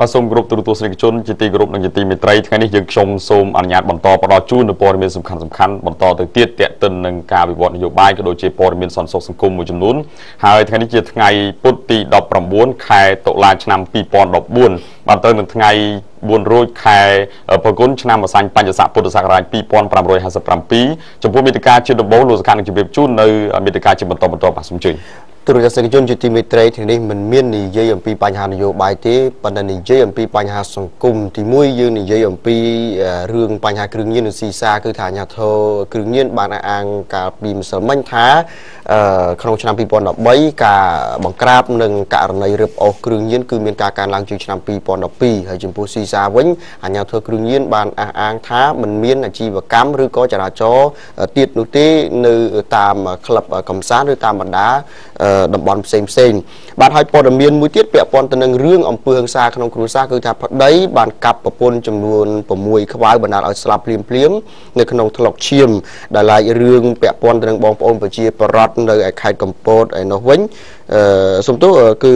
បាទសូមគោរពទូរទស្សនិកជនជាទីគោរពនិងជាទីមេត្រីថ្ងៃនេះយើងខ្ញុំសូមអនុញ្ញាតបន្តផ្ដល់ជូននូវព័ត៌មានសំខាន់សំខាន់បន្តទៅទៀតទាក់ទិននឹងការវិវត្តនយោបាយក៏ដូចជាព័ត៌មានសន្តិសុខសង្គមមួយចំនួនហើយថ្ងៃនេះជាថ្ងៃពុធទី19ខែតុលាឆ្នាំ2014 បានត្រូវនឹងថ្ងៃ4រោចខែប្រគុណឆ្នាំអសាញ់បញ្ញស័កពុទ្ធសករាជ2557ចំពោះមេតិការជាដំបូងលោកសខានឹងជម្រាបជូននៅមេតិការជាបន្តបន្តបាទសូមអញ្ជើញទូរទស្សនិកជនជាទីមេត្រីថ្ងៃនេះមិនមាននិយាយអំពីបញ្ហានយោបាយទេប៉ុន្តែនិយាយអំពីបញ្ហាសង្គមទីមួយយើងនិយាយអំពីរឿងបញ្ហាគ្រឿងញៀននិងស៊ីសាគឺថាអាញាធរគ្រឿងញៀនបានអាងកាលពីម្សិលមិញថាក្នុងឆ្នាំ2013ការបង្ក្រាបនិងករណីរឹបអូសគ្រឿងញៀនគឺមានការកើនឡើងជាងឆ្នាំ2012ហើយចំពោះស៊ីសាវិញអាញាធរគ្រឿងញៀនបានអះអាងថាមិនមានអាជីវកម្មឬក៏ចរាចរណ៍ទៀតនោះទេនៅតាមក្លឹបកំសាន្តឬតាមបណ្ដាតំបន់ផ្សេងផ្សេងបាទហើយព័ត៌មានមួយទៀតពាក់ព័ន្ធទៅនឹងរឿងអំពើហិង្សាក្នុងគ្រួសារគឺថាប្តីបានកាប់ប្រពន្ធចំនួន6ខ្វៅបណ្ដាលឲ្យស្លាប់ភ្លាមភ្លាមនៅក្នុងថ្លុកឈាមដែលឡាយរឿងពាក់ព័ន្ធទៅនឹងបងប្អូនប្រជាប្រដ្ឋនៅឯខេត្តកំពតឯនោះវិញអឺសំទោសគឺ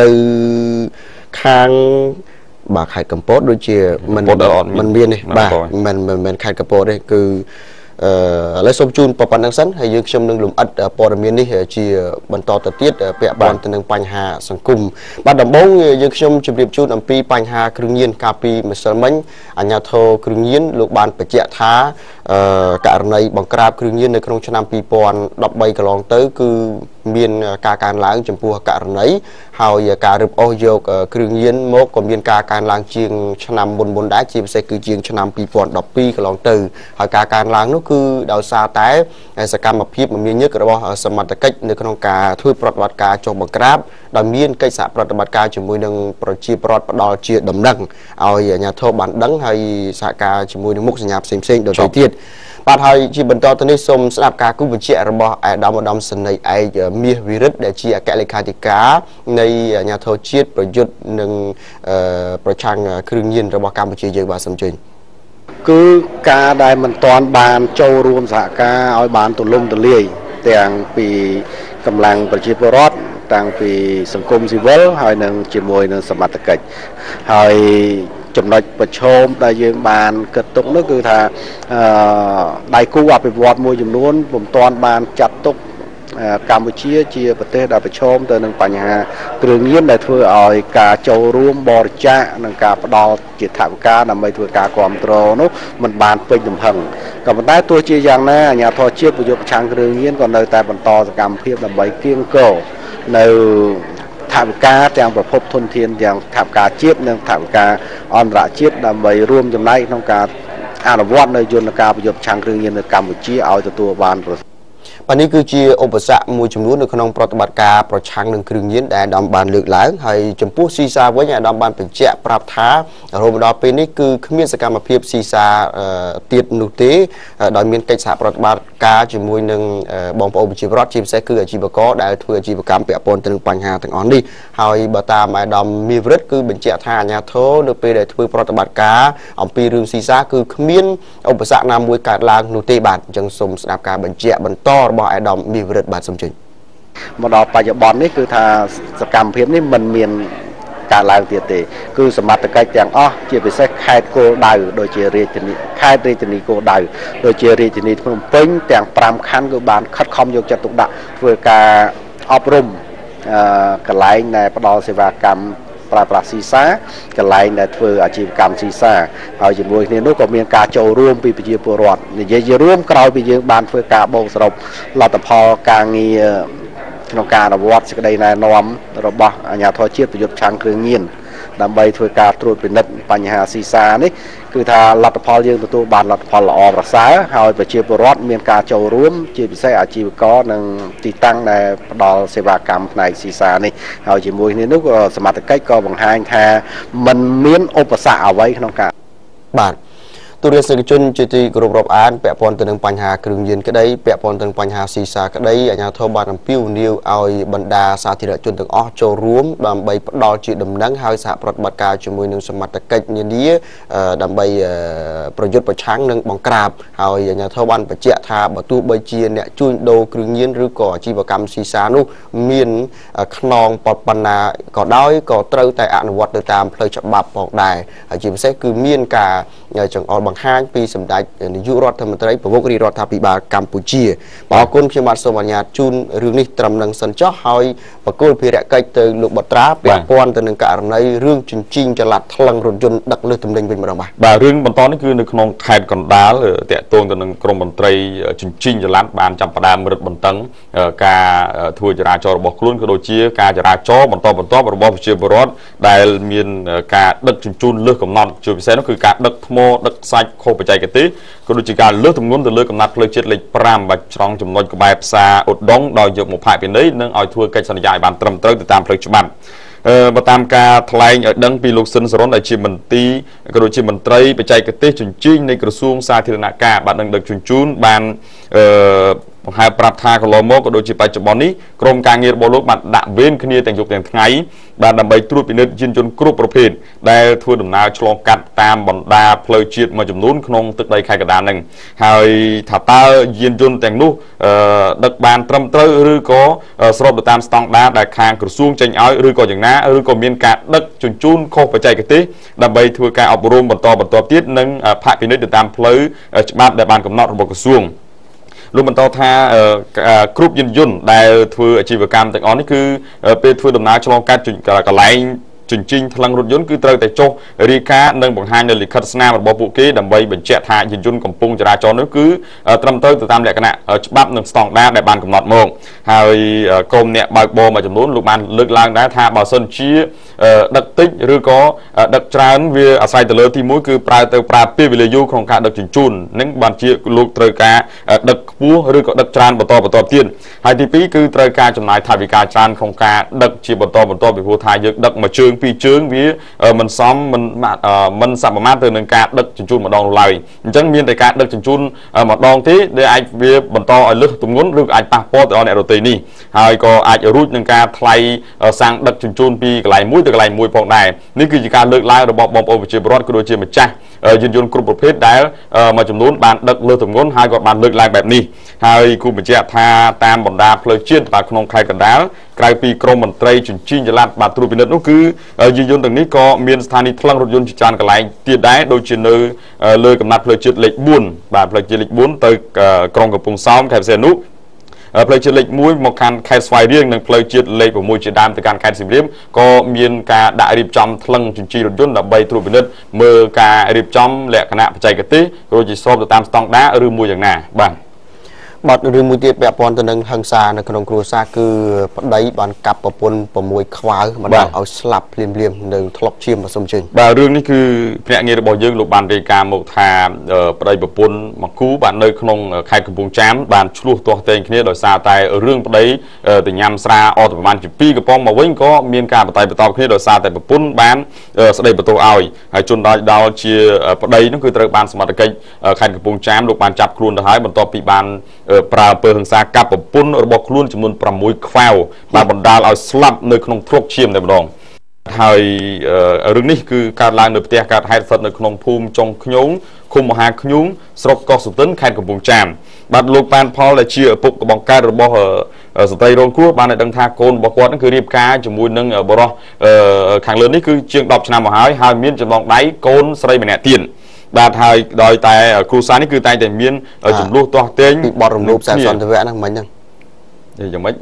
នៅ ខាងបាទខេត្តកំពតដូចជាមិនមិនមានទេបាទមិនមិនមែនខេត្តកំពតទេគឺអឺ ឥឡូវសូមជូនប៉ុណ្្នឹងសិនហើយយើងខ្ញុំនឹងលំអិតព័ត៌មាននេះជាបន្តទៅទៀតពាក់ព័ន្ធទៅនឹងបញ្ហាសង្គមបាទដំបូងយើងខ្ញុំជម្រាបជូនអំពីបញ្ហាគ្រឿងញៀនកាលពីម្សិលមិញអាជ្ញាធរគ្រឿងញៀនលោកបានបញ្ជាក់ថាអឺករណីបង្ក្រាបគ្រឿងញៀននៅក្នុងឆ្នាំ2013កន្លងទៅគឺមានការកើនឡើងចំពោះករណីហើយការរឹបអូសយកគ្រឿងញៀនមកក៏មានការកើនឡើងជាងឆ្នាំមុនមុនដែរជាពិសេសគឺជាងឆ្នាំ2012កន្លងទៅហើយការកើនឡើងនោះគឺដោយសារតែសកម្មភាពមមាញឹករបស់សមត្ថកិច្ចនៅក្នុងការធ្វើប្រតិបត្តិការចុះបង្ក្រាបដោយមានកិច្ចសហប្រតិបត្តិការជាមួយនឹងប្រជាប្រដ្ឋផ្ដាល់ជាដំណឹងឲ្យអាជ្ញាធរបានដឹងហើយសហការជាមួយនឹងមុខសញ្ញាផ្សេងៗដទៃទៀតបាទហើយជាបន្តទៅនេះសូមស្ដាប់ការគូបញ្ជាក់របស់អាដាមឧត្តមសេនីយ៍ឯកមាសវិរិទ្ធដែលជាអគ្គលេខាធិការនៃអាជ្ញាធរជាតិប្រយុទ្ធនឹងប្រឆាំងគ្រឿងញៀនរបស់កម្ពុជាយើងបាទសូមជើញ គឺការដែលមិនទាន់បានចូលរួមសហការឲ្យបានទូលំទូលាយទាំងពីកម្លាំងប្រជាពលរដ្ឋតាំងពីសង្គមស៊ីវិលហើយនឹងជាមួយនឹងសមត្ថកិច្ចហើយចំណុចប្រឈមដែលយើងបានគិតទុកនោះគឺថាអឺដៃគូអភិវឌ្ឍមួយចំនួនពុំទាន់បានចាត់ទុក កម្ពុជាជាប្រទេសដែលប្រឈមទៅនឹងបញ្ហាគ្រឿងញៀនដែលធ្វើឲ្យការចូលរួមបរិច្ចាគនិងការផ្ដល់ជាថវិកាដើម្បីធ្វើការគ្រប់គ្រងនោះมันបានពេញទំហឹងក៏ប៉ុន្តែទោះជាយ៉ាងណាអាជ្ញាធរជាតិប្រយុទ្ធប្រឆាំងគ្រឿងញៀនក៏នៅតែបន្តសកម្មភាពដើម្បីគៀងគរនៅថវិកាទាំងប្រភពធនធានទាំងថវិកាជាតិនិងថវិកាអន្តរជាតិដើម្បីរួមចំណែកក្នុងការអនុវត្តនៅយន្តការប្រយុទ្ធឆាំងគ្រឿងញៀននៅកម្ពុជាឲ្យទទួលបានប្រសិទ្ធ បាទនេះគឺជាឧបសគ្គមួយចំនួននៅក្នុងប្រតិបត្តិការប្រឆាំងនឹងគ្រឿងញៀនដែលអាដាមបានលើកឡើងហើយចំពោះស៊ីសាវិញអាដាមបានបញ្ជាក់ប្រាប់ថារហូតដល់ពេលនេះគឺគ្មានសកម្មភាពស៊ីសាទៀតនោះទេដោយមានកិច្ចសហប្រតិបត្តិការជាមួយនឹងបងប្អូនប្រជាពលរដ្ឋជាពិសេសគឺអាជីវករដែលធ្វើអាជីវកម្មពាក់ព័ន្ធទៅនឹងបញ្ហាទាំងអស់នេះហើយបើតាមអាដាមមីវរិទ្ធគឺបញ្ជាក់ថាអាញាធរនៅពេលដែលធ្វើប្រតិបត្តិការអំពីរឿងស៊ីសាគឺគ្មានឧបសគ្គណាមួយកើតឡើងនោះទេបាទអញ្ចឹងសូមស្ដាប់ការបញ្ជាក់បន្តរបស់អាដាមមីវរិទ្ធបាទសូមជើញមកដល់បច្ចុប្បន្ននេះគឺថាសកម្មភាពនេះមិនមានកើតឡើងទៀតទេ គឺសមត្ថកិច្ចទាំងអស់ជាពិសេសខេត្តគោលដៅដូចជារាជធានីខេត្តរាជធានីគោលដៅដូចជារាជធានីភ្នំពេញទាំង5ខណ្ឌគឺបានខិតខំយកចិត្តទុកដាក់ធ្វើការអប់រំអឺកន្លែងដែលផ្ដល់សេវាកម្ម ប្រើប្រាស់ស៊ីសាកន្លែងដែលធ្វើអាជីវកម្មស៊ីសាហើយជាមួយគ្នានោះក៏មានការចូលរួមពីប្រជាពលរដ្ឋនិយាយជារួមក្រោយពីយើងបានធ្វើការបូកសរុបលទ្ធផលការងារក្នុងការអនុវត្តសេចក្តីណែនាំរបស់អាជ្ញាធរជាតិប្រយុទ្ធឆាំងគ្រឿងញៀនដើម្បីធ្វើការត្រួតពិនិត្យបញ្ហាស៊ីសានេះ គឺថាលទ្ធផលយើងទទួលបានលទ្ធផលល្អប្រសើរហើយប្រជាពលរដ្ឋមានការចូលរួម ជាពិសេសអាជីវករនិងទីតាំងដែលផ្ដល់សេវាកម្មផ្នែកស៊ីសានេះហើយជាមួយគ្នានោះក៏សមត្ថកិច្ចក៏បង្ហាញថាมันមានឧបសគ្គអ្វីក្នុងការបាទ ទូរទស្សនិកជនជាទីគោរពរាប់អានពាក់ព័ន្ធទៅនឹងបញ្ហាគ្រឿងញៀនក្តីពាក់ព័ន្ធទៅនឹងបញ្ហាស៊ីសាក្តីអាជ្ញាធរបានអំពាវនាវឲ្យបណ្ដាសាធារណជនទាំងអស់ចូលរួមដើម្បីផ្ដល់ជាដំណឹងហើយសហប្រតិបត្តិការជាមួយនឹងសមត្ថកិច្ចនានាដើម្បីប្រយុទ្ធប្រឆាំងនឹងបង្ក្រាបហើយអាជ្ញាធរបានបញ្ជាក់ថាបើទោះបីជាអ្នកជួញដូរគ្រឿងញៀនឬក៏អាជីវកម្មស៊ីសានោះមានខ្នងប៉ុណ្ណាក៏ដោយក៏ត្រូវតែអនុវត្តទៅតាមផ្លូវច្បាប់ផងដែរហើយជាពិសេសគឺមានការចង្អុលបង្ហាញពីសម្ដេចនាយករដ្ឋមន្ត្រីប្រមុខរាជរដ្ឋាភិបាលកម្ពុជាបាទអរគុណខ្ញុំបាទសូមអនុញ្ញាតជូនរឿងនេះត្រឹមនឹងសិនចុះហើយបកគលភារកិច្ចទៅលោកបត្រាពាក់ព័ន្ធទៅនឹងករណីរឿងជញ្ជីងចល័តថ្លឹងរថយន្តដឹកលើសទំនិញវិញម្ដងបាទបាទរឿងបន្តនេះគឺនៅក្នុងខេត្តកណ្ដាលតាក់ទងទៅនឹងក្រមមន្ត្រីជញ្ជីងចល័តបានចាប់ផ្ដើមរឹតបន្តឹងការធ្វើចរាចរណ៍របស់ខ្លួនក៏ដូចជាការចរាចរណ៍បន្តបន្តរបស់ប្រជាពលរដ្ឋដែលមានការដឹកជញ្ជូនលើសកំណត់ជាពិសេសនោះគឺការដឹកថ្មដឹកសាច់ខុសបច្ចេកទេសក៏ដូចជាការលើសទម្ងន់ទៅលើកំណត់ផ្លូវជាតិលេខ5បាច់ច្រងចំណុចក្បែរផ្សារឧដុង្គដោយយកមកផាកពិន័យនិងឲ្យធ្វើកិច្ចសន្យាឲ្យបានត្រឹមត្រូវទៅតាមផ្លូវច្បាប់អឺបើតាមការថ្លែងឲ្យដឹងពីលោកស៊ិនសរុនដែលជាមន្ត្រីក៏ដូចជាមន្ត្រីបច្ចេកទេសជញ្ជីងនៃក្រសួងសាធារណការបាទនឹងដឹកជញ្ជូនបានអឺ បង្ហើបប្រាប់ថាកន្លងមកក៏ដូចជាបច្ចុប្បន្ននេះក្រុមការងាររបស់លោកបានដាក់វេនគ្នាទាំងយប់ទាំងថ្ងៃបានដើម្បីត្រួតពិនិត្យយានយន្តគ្រប់ប្រភេទដែលធ្វើដំណើរឆ្លងកាត់តាមបណ្ដាផ្លូវជាតិមួយចំនួនក្នុងទឹកដីខេត្តកណ្ដាលនឹងហើយថាតើយានយន្តទាំងនោះដឹកបានត្រឹមត្រូវឬក៏ស្របទៅតាមស្តង់ដារដែលខាងក្រសួងចេញឲ្យឬក៏យ៉ាងណាឬក៏មានការដឹកជញ្ជូនខុសបច្ចេកទេសដើម្បីធ្វើការអប់រំបន្តបន្តទៀតនិងផាកពិនិត្យទៅតាមផ្លូវច្បាប់ដែលបានកំណត់របស់ក្រសួង លោកបន្តថាគ្រប់យានយន្តដែលធ្វើអាជីវកម្មទាំងអស់នេះគឺពេលធ្វើដំណើរឆ្លងកាត់កន្លែង ជញ្ជីងថ្លឹងរថយន្តគឺត្រូវតែចុះរាយការណ៍និងបង្ហាញនៅលិខិតស្នាមរបស់ពួកគេដើម្បីបញ្ជាក់ថាយានយន្តកំពុងចរាចរណ៍នោះគឺត្រឹមត្រូវទៅតាមលក្ខណៈច្បាប់និងស្តង់ដារដែលបានកំណត់មកហើយក្រុមអ្នកបើកបរមួយចំនួនលោកបានលើកឡើងដែរថាបើសិនជាដឹកតិចឬក៏ដឹកច្រើនវាអាស្រ័យទៅលើទី1គឺប្រើទៅប្រើពេលវេលាយូរក្នុងការដឹកជញ្ជូននឹងបានជាលោកត្រូវការដឹកខ្ពស់ឬក៏ដឹកច្រើនបន្តបន្តទៀតហើយទី2គឺត្រូវការចំណាយថវិកាច្រើនក្នុងការដឹកជាបន្តបន្តពីព្រោះថាយើងដឹកមួយជើងពីរជើងវាមិនសមមិនមិនសមាមាត្រទៅនឹងការដឹកជញ្ជូនម្ដងនោះឡើយអញ្ចឹងមានតែការដឹកជញ្ជូនម្ដងទេដែលអាចវាបន្តឲ្យលើសទម្ងន់ឬក៏អាចប៉ះពាល់ទៅដល់អ្នករទេនេះហើយក៏អាចរួចនឹងការថ្លៃសាំងដឹកជញ្ជូនពីកន្លែងមួយទៅកន្លែងមួយផងដែរនេះគឺជាការលើកឡើងរបស់បងប្អូនប្រជាពលរដ្ឋក៏ដូចជាម្ចាស់យានយន្តគ្រប់ប្រភេទដែលមួយចំនួនបានដឹកលើទម្ងន់ហើយក៏បានលើកឡើងបែបនេះហើយគូបញ្ជាក់ថាតាមបណ្ដាផ្លូវជាតិបាទក្នុងខេត្តកណ្ដាល ក្រៅពីក្រមមន្ត្រីជញ្ជីងចល័តបាទត្រួតពិនិត្យនោះគឺយានយន្តទាំងនេះក៏មានស្ថានីយ៍ថ្លឹងរថយន្តជាច្រើនកន្លែងទៀតដែរដូចជានៅលើកំណត់ផ្លូវជាតិលេខ4បាទផ្លូវជាតិលេខ4ទៅក្រុងកំពង់សោមខេត្តសីហនុផ្លូវជាតិលេខ1មកកាន់ខេត្តស្វាយរៀងនិងផ្លូវជាតិលេខ6ជាដើមទៅកាន់ខេត្តសៀមរាបក៏មានការដាក់រៀបចំថ្លឹងជញ្ជីរថយន្តដើម្បីត្រួតពិនិត្យមើលការរៀបចំលក្ខណៈបច្ចេកទេសរួចជាស្របទៅតាមស្តង់ដារឬមួយយ៉ាងណាបាទ បទរឿងមួយទៀតពាក់ព័ន្ធទៅនឹងហិង្សានៅក្នុងគ្រួសារគឺប្តីបានកាប់ប្រពន្ធ6ខ្វៅម្ដងឲ្យស្លាប់ភ្លាមភ្លាមនៅធ្លុកឈាមសុំជើងបាទរឿងនេះគឺភ្នាក់ងាររបស់យើងលោកបានរាយការណ៍មកថាប្តីប្រពន្ធមកគូបាននៅក្នុងខេត្តកំពង់ចាមបានឆ្លោះទាស់ទែងគ្នាដោយសារតែរឿងប្តីទៅញ៉ាំស្រាអត់ប្រហែលជា2កំប៉ុងមកវិញក៏មានការបតៃបតបគ្នាដោយសារតែប្រពន្ធបានស្ដីបន្ទោសឲ្យហើយជនដល់ដល់ជាប្តីនោះគឺត្រូវបានសមត្ថកិច្ចខេត្តកំពង់ចាមលោកបានចាប់ខ្លួនទៅហើយបន្ទាប់ពីបានប្រើអំពើហិង្សាកាប់ប្រពន្ធរបស់ខ្លួនចំនួន6ខ្វៅបានបណ្ដាលឲ្យស្លាប់នៅក្នុងធ្លុកឈាមតែម្ដងហើយរឿងនេះគឺកើតឡើងនៅផ្ទះកើតហេតុស្ថិតនៅក្នុងភូមិចុងខ្ញូងឃុំមហាខ្ញូងស្រុកកោះសុទិនខេត្តកំពង់ចាមបាទលោកប៉ានផលដែលជាឪពុកកបង្កើតរបស់ស្ត្រីរងគ្រោះបានឲ្យដឹងថាកូនរបស់គាត់នឹងគឺរៀបការជាមួយនឹងបរិសខាងលើនេះគឺជាង10ឆ្នាំមកហើយហើយមានចំណងដៃកូនស្រីម្នាក់ទៀត បាទហើយដោយតែគ្រូសានេះគឺតែងតែមានចំនួនទាស់ទែងពីបទរំលោភខ្សែសន្តិវៈហ្នឹងមិញហ្នឹងយ៉ាងម៉េច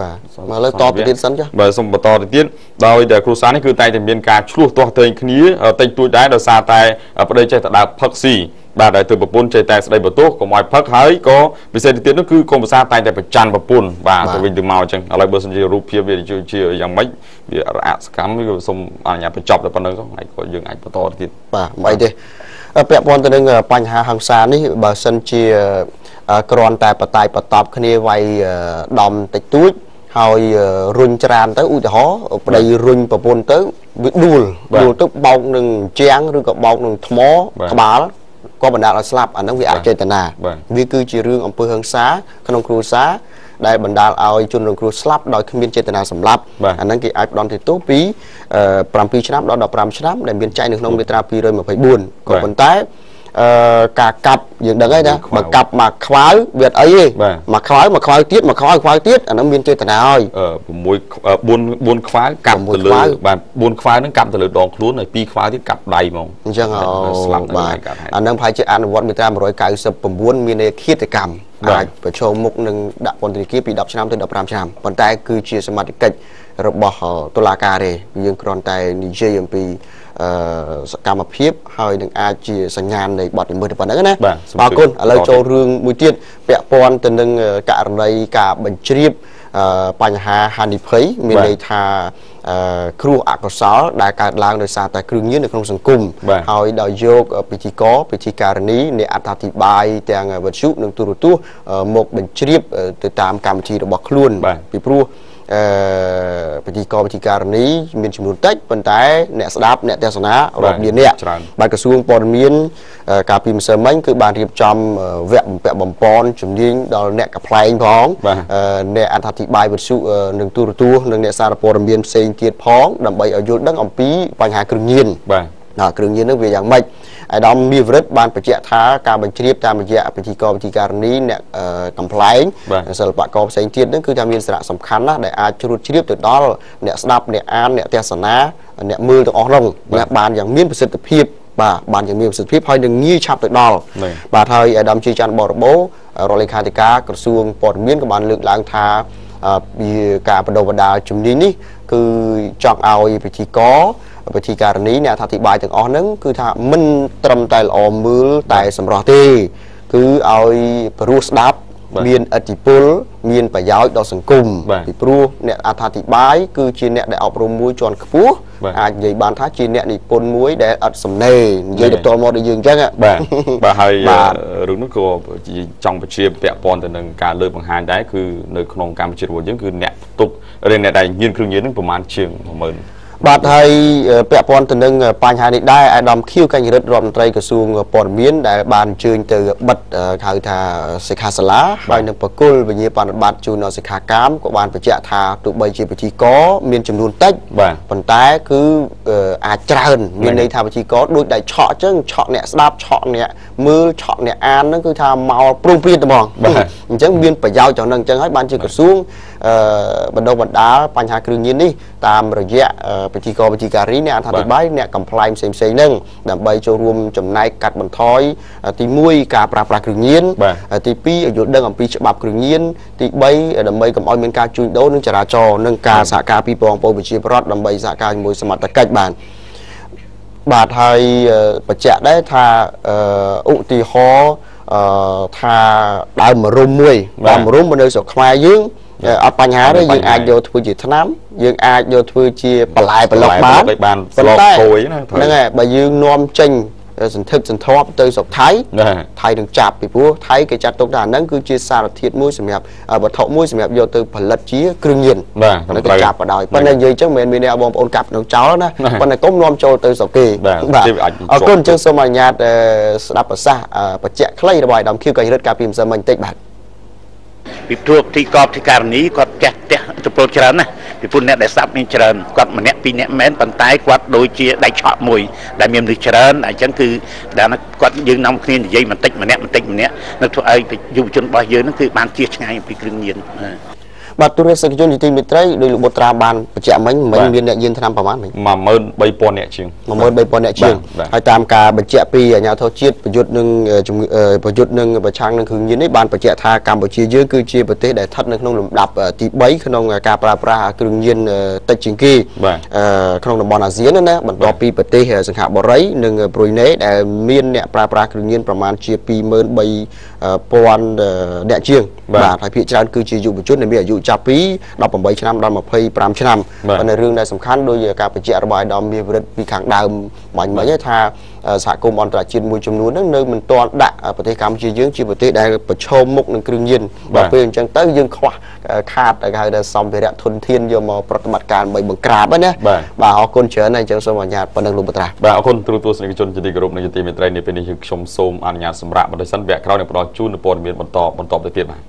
បាទមកលើតទៅទៀតសិនចាបាទសូមបន្តទៅទៀតដោយតែគ្រូសានេះគឺតែងតែមានការឆ្លោះទាស់ទែងគ្នាតិចតួចដែរដោយសារតែប្តីចេះតែដើរផឹកស៊ី បាទដែលទើបប្រពន្ធចេះតែស្ដីបន្ទោសកុំឲ្យផឹកហើយក៏ពិសេសទៅទៀតនោះគឺកុំភាសាតែងតែប្រច័នប្រពន្ធបាទទៅវិញទៅមកអញ្ចឹងឥឡូវបើសិនជារូបភាពវាជាយ៉ាងម៉េចវារអាក់សកម្មវាសូមអនុញ្ញាតបញ្ចប់តែប៉ុណ្្នឹងហើយក៏យើងអាចបន្តទៅទៀតបាទមិនទេពាក់ព័ន្ធទៅនឹងបញ្ហាហិង្សានេះបើសិនជាគ្រាន់តែបតាយបតបគ្នាវាយដំតិចតួចហើយរុញច្រានទៅឧទាហរណ៍ប្តីរុញប្រពន្ធទៅវាដួលដួលទៅបោកនឹងជាងឬក៏បោកនឹងថ្មក្បាល ក៏បណ្ដាលឲ្យស្លាប់អាហ្នឹងវាអចេតនាបាទវាគឺជារឿងអំពើហិង្សាក្នុងគ្រួសារដែលបណ្ដាលឲ្យជនរងគ្រោះស្លាប់ដោយគ្មានចេតនាសម្លាប់បាទអាហ្នឹងគេអាចផ្ដន្ទាទោសពីអឺ7ឆ្នាំដល់15ឆ្នាំដែលមានចែងនៅក្នុងមាត្រា224ក៏ប៉ុន្តែ អឺការកាប់យើងដឹងហើយណាខ្វៅបើកាប់មកខ្វៅវាអត់អីទេបាទមកខ្វៅមកខ្វៅទៀតមកខ្វៅខ្វៅទៀតអាហ្នឹងមានចេតនាហើយអឺ6 4 4ខ្វៅកាប់ទៅ6លើខ្វៅបាទ4ខ្វៅហ្នឹងកាប់ទៅលើដងខ្លួនហើយ2ខ្វៅទៀតកាប់ដៃហ្មងអញ្ចឹងអូស្លាប់នៅបាទឯកាត់ហេតុអានឹងប្រហែលជាអនុវត្តមាត្រា199មានន័យឃាតកម្មបាទអាចប្រឈមមុខនឹងដាក់ពន្ធនាគារពី10ឆ្នាំទៅ15ឆ្នាំប៉ុន្តែគឺជាសមត្ថកិច្ចរបស់អឺតុលាការទេយើងគ្រាន់តែនិយាយអំពីអឺ សកម្មភាព ហើយនឹងអាចជាសញ្ញាណនៃបទល្មើសទៅប៉ុណ្ណឹងណាបាទសូមអរគុណជួយឥឡូវបន្តចូលរឿងមួយទៀតពាក់ព័ន្ធទៅនឹងអឺករណីការបញ្ជ្រាបអឺបញ្ហាហានិភ័យមានបាទន័យថាអឺគ្រោះអកុសលដែលកើតឡើងដោយសារតែគ្រឿងញៀននៅក្នុងសង្គមបាទហើយដោយយកអឺពិធីករពិធីការនីអ្នកអត្ថាធិប្បាយទាំងវិទ្យុនិងទូរទស្សន៍អឺមកបញ្ជ្រាបអឺទៅតាមកម្មវិធីរបស់ខ្លួនបាទពីព្រោះ អឺពិធីករពិធីការនីមានចំនួនតិចប៉ុន្តែអ្នកស្ដាប់អ្នកទេសនារាប់លានអ្នកច្រើនបាទក្រសួងព័ត៌មានអឺកាលពីម្សិលមិញគឺបានរៀបចំអឺវគ្គបំពាក់បំពន់ជំនាញដល់អ្នកកប្លែងផងបាទអឺអ្នកអត្ថាធិប្បាយវិទ្យុអឺនិងទូរទស្សន៍និងអ្នកសារព័ត៌មានផ្សេងទៀតផងដើម្បីឲ្យយល់ដឹងអំពីបញ្ហាគ្រឿងញៀនបាទ ណាគ្រឿងញៀននឹងវាយ៉ាងម៉េចអាយដាមមាសវរិទ្ធបានបញ្ជាក់ថាការបញ្ជ្រាបតាមរយៈពិធីករពិធីការនីអ្នកអឺកំ pl ែងបាទសិល្បករផ្សេងទៀតហ្នឹងគឺថាមានសារៈសំខាន់ណាស់ដែលអាចជ្រួតជ្រាបទៅដល់អ្នកស្ដាប់អ្នកអានអ្នកទេសនាអ្នកមើលទាំងអស់ហ្នឹងណាបានយ៉ាងមានប្រសិទ្ធភាពបាទបានយ៉ាងមានប្រសិទ្ធភាពហើយនឹងងាយឆាប់ទៅដល់បាទបាទហើយអាយដាមជីច័ន្ទបរបោរដ្ឋលេខាធិការក្រសួងព័ត៌មានក៏បានលើកឡើងថាអឺពីការបដិបដាលជំនាញនេះគឺចង់ឲ្យពិធីករ ពិធីការនីអ្នកអធិប្បាយទាំងអស់ហ្នឹងគឺថាមិនត្រឹមតែល្អមើលតែសម្រស់ទេ គឺឲ្យព្រោះស្ដាប់បាទមានឥទ្ធិពលមានប្រយោជន៍ដល់សង្គមបាទពីព្រោះអ្នកអត្ថាធិប្បាយគឺជាអ្នកដែលអប់រំមួយជាន់ខ្ពស់បាទអាចនិយាយបានថាជាអ្នកនិពន្ធមួយដែលអត់សំណេរនិយាយទៅផ្ទាល់មកដូចយើងអញ្ចឹងហ៎បាទបាទហើយបាទអឺរឿងនោះក៏ជាចង់បញ្ជាពាក់ព័ន្ធទៅនឹងការលើកបង្ហាញដែរគឺនៅក្នុងកម្ពុជារបស់យើងគឺអ្នកផ្ទុកឬអ្នកដែលញៀនគ្រឿងញៀនហ្នឹងប្រហែលជាង10000 បាទហើយអឺពាក់ព័ន្ធទៅនឹងបញ្ហានេះដែរអាយដាមខៀវកញ្ញរិទ្ធរដ្ឋមន្ត្រីក្រសួងព័ត៌មានដែលបានអញ្ជើញទៅបិទអឺហៅថាសិក្ខាសាលាហើយនឹងបកគលវិញ្ញាបនបត្រជូនដល់សិក្ខាកាមក៏បានបញ្ជាក់ថាទោះបីជាពិធីករមានចំនួនតិចបាទប៉ុន្តែគឺអឺអាចច្រើនមានន័យថាពិធីករដូចដែលឆក់អញ្ចឹងឆក់អ្នកស្ដាប់ឆក់អ្នកមើលឆក់អ្នកអានហ្នឹងគឺថាមកព្រមព្រៀងតែហ្មងបាទអញ្ចឹងមានប្រយោជន៍ចំណឹងអញ្ចឹងហើយបានជាក្រសួងអឺបណ្ដុះបណ្ដាលបញ្ហាគ្រឿងញៀននេះតាមរយៈអឺពិធីករពិធីការីអ្នកអត្ថាធិប្បាយអ្នកកំ pl ែងផ្សេងផ្សេងៗហ្នឹងដើម្បីចូលរួមចំណែកកាត់បន្ថយអឺទី1ការប្រើប្រាស់គ្រឿងញៀនបាទហើយទី2ឲ្យយល់ដឹងអំពីច្បាប់គ្រឿងញៀនទី3ដើម្បីកុំឲ្យមានការជួញដូរនិងចរាចរណ៍និងការសហការពីបងប្អូនប្រជាពលរដ្ឋដើម្បីសហការជាមួយសមត្ថកិច្ចបានបាទហើយអឺបញ្ជាក់ដែរថាអឺឧទាហរណ៍អឺថាដើមមរុំមួយបាទដើមមរុំនៅស្រុកខ្មែរយើង អឺអត់បញ្ហាទេអត់បញ្ហាយើងអាចយកធ្វើជាថ្នាំយើងអាចយកធ្វើជាបន្លែប្រឡុកបន្លែបានប្រឡុកបានប៉ុន្តែស្លកគោអីណាត្រូវហ្នឹងហើយបើយើងនាំចេញសន្ធឹកសន្ធាប់ទៅស្រុកថៃបាទថៃនឹងចាប់ពីព្រោះថៃគេចាត់ទុកថាអាហ្នឹងគឺជាសារធាតុមួយសម្រាប់អឺវត្ថុមួយសម្រាប់យកទៅផលិតជាគ្រឿងញៀនបាទហ្នឹងត្រូវគេចាប់បដ ாய் ប៉ុន្តែនិយាយអញ្ចឹងមិនមែនមានអ្នកបងប្អូនកាប់នឹងចោលណាបាទប៉ុន្តែកុំនាំចូលទៅស្រុកគេបាទវាអាចអរគុណជាប់អញ្ចឹងសូមអនុញ្ញាតអឺស្ដាប់ប្រសាសន៍អឺបច្ចៈខ្លីរបស់អាដាមខៀវកញ្ញរិទ្ធកាលពីម្សិលមិញបន្តិចបាទ ពីព្រោះទីកបទីករណីគាត់ចេះផ្ទះទៅពលច្រើនណាពីព្រោះអ្នកដែលស្ដាប់មានច្រើនគាត់ម្នាក់ពីរនាក់មែនប៉ុន្តែគាត់ដូចជាដៃឆក់មួយដែលមានមនុស្សច្រើនអញ្ចឹងគឺដែលគាត់យើងនាំគ្នានិយាយបន្តិចម្នាក់បន្តិចម្នាក់នៅធ្វើឲ្យយុវជនរបស់យើងហ្នឹងគឺបានជៀសឆ្ងាយអំពីគ្រឿងញៀន បាទបាទទូរស័ព្ទជនជាទីមេត្រីដោយលោកបុត្រាបានបញ្ជាក់មិញមិញបាទមានអ្នកយានឆ្នាំប្រហែលមិញ13000នាក់ជាង13000អ្នកជាងបាទហើយតាមការបញ្ជាក់ពីអាជ្ញាធរជាតិប្រយុទ្ធនឹងអឺជំងឺអឺប្រយុទ្ធនឹងប្រឆាំងនឹងគ្រឿងញៀននេះបានបញ្ជាក់ថាកម្ពុជាយើងគឺជាប្រទេសដែលស្ថិតនៅក្នុងលំដាប់អឺទី3ក្នុងការប្រើប្រាស់គ្រឿងញៀនអឺតិចជាងគេបាទអឺក្នុងតំបន់អាស៊ានណាណាបន្ទាប់ពីប្រទេសសិង្ហបុរី និងប្រុយណេដែលមានអ្នកប្រើប្រាស់គ្រឿងញៀនប្រមាណជា23000 អ្នកជាងបាទហើយភាគច្រើនគឺជាយុវជនដែលមានអាយុចាប់ពី18ឆ្នាំដល់25ឆ្នាំបាទប៉ុន្តែរឿងដែលសំខាន់ដោយការបញ្ជាក់របស់អាយដាមមាសវិរិទ្ធពីខាងដើម បាញ់មិញហ្នឹងថាសហគមន៍អន្តរជាតិមួយចំនួនហ្នឹងនៅមិនទាន់ដាក់ប្រទេសកម្ពុជាយើងជាប្រទេសដែលប្រឈមមុខនឹងគ្រឿងញៀនបើពេលអញ្ចឹងទៅយើងខ្វះខាតគេហៅថាសម្ភារៈធនធានយកមកប្រតិបត្តិការដើម្បីបង្ក្រាបណាបាទអរគុណច្រើនហើយអញ្ចឹងសូមអនុញ្ញាតប៉ុណ្ណឹងលោកបត្រាបាទអរគុណទ្រទស្សនិកជនជាទីគោរពនិងជាទីមេត្រីនេះពេលនេះខ្ញុំសូមអនុញ្ញាតសម្រាប់បន្តិចសិនវគ្គក្រោយនឹងផ្ដល់ជូននូវព័ត៌មានបន្តបន្តទៅទៀតបាទ